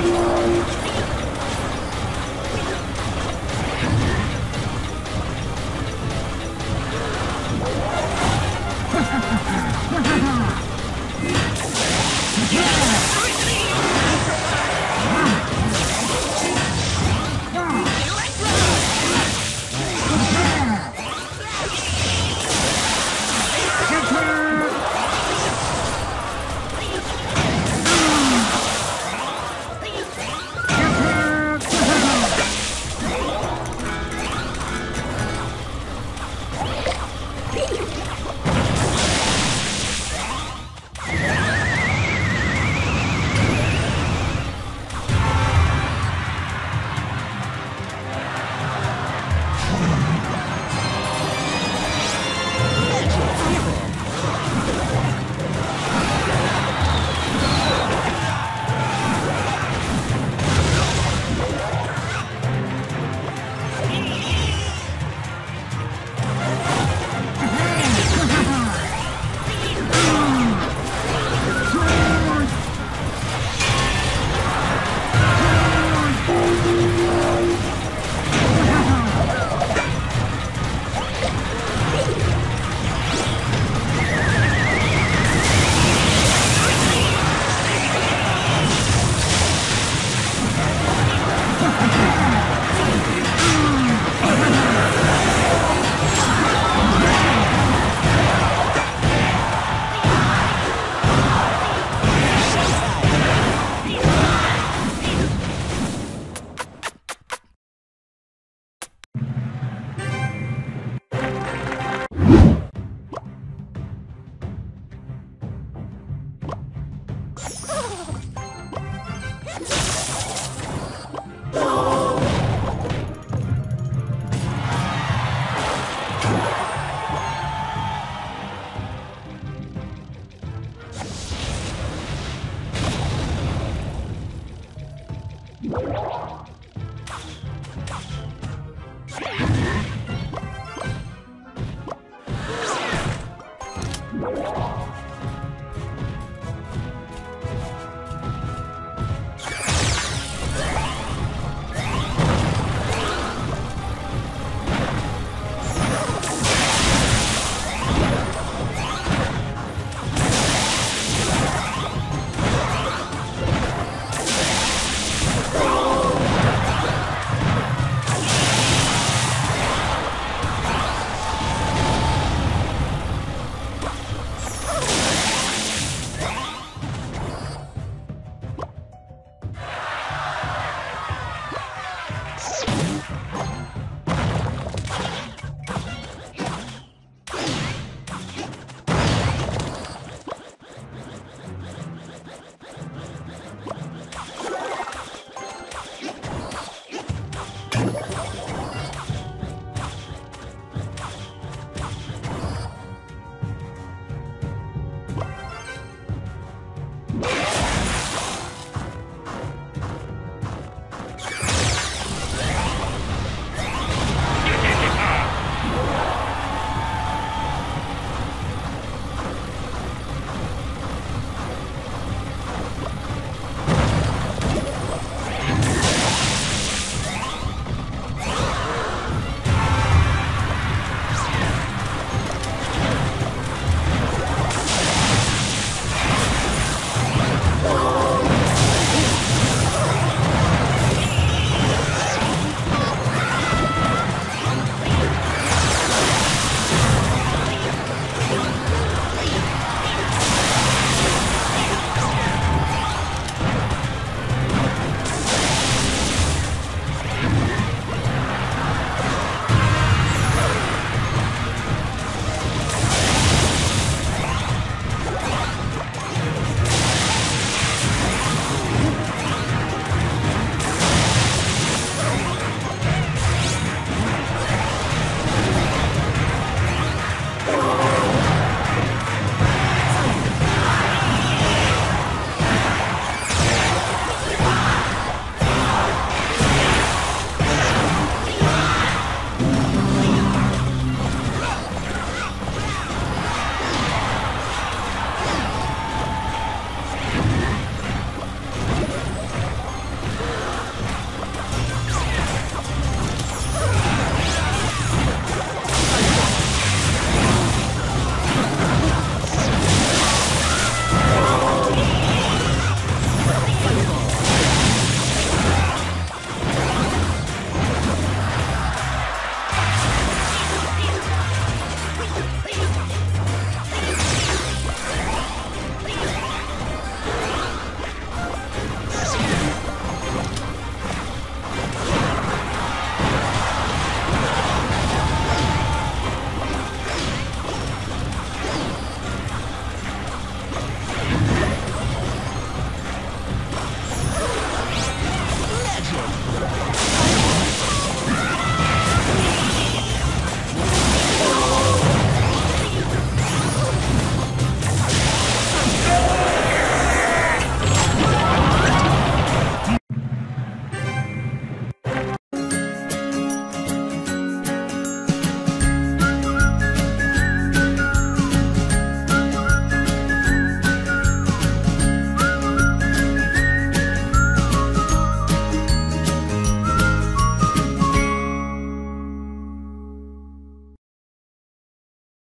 Bye.